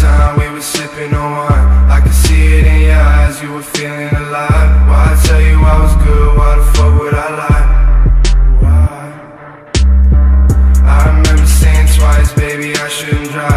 time we were sipping on wine I could see it in your eyes, you were feeling alive Why I tell you I was good, why the fuck would I lie? Why? I remember saying twice, baby, I shouldn't drive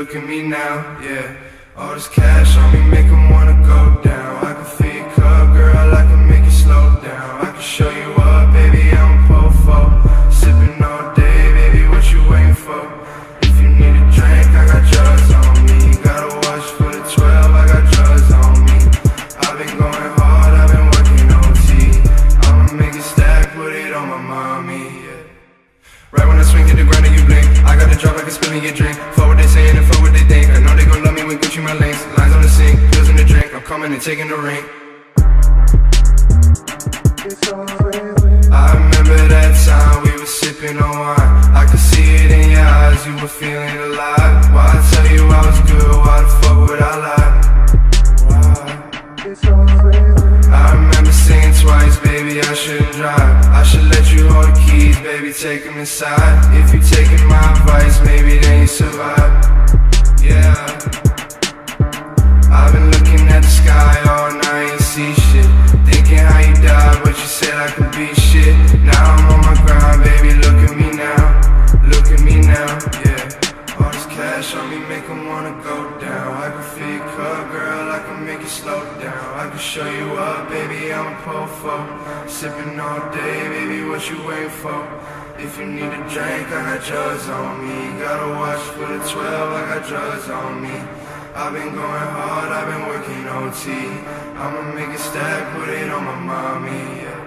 Look at me now, yeah. All this cash on me make 'em wanna go down. I can feel your cup, girl, I can make it slow down. I can show you up, baby, I'm a po-fo Sipping all day, baby, what you waiting for? If you need a drink, I got drugs on me. Gotta watch for the 12, I got drugs on me. I've been going hard, I've been working OT I'ma make it stack, put it on my mommy, yeah. Right when I swing to the ground and you blink. I got a drop like a spill in your drink taking the ring I remember that time we were sipping on wine. I could see it in your eyes, you were feeling alive. Why I tell you I was good, why the fuck would I lie? I remember saying twice, baby, I shouldn't drive. I should let you hold the keys, baby, take them inside. If you taking my advice, maybe then you survive. Yeah wanna go down. I can feel cup, girl, I can make it slow down. I can show you up, baby, I'm a po-fo Sipping all day, baby, what you waiting for? If you need a drink, I got drugs on me. Gotta watch for the 12, I got drugs on me. I've been going hard, I've been working OT I'ma make it stack, put it on my mommy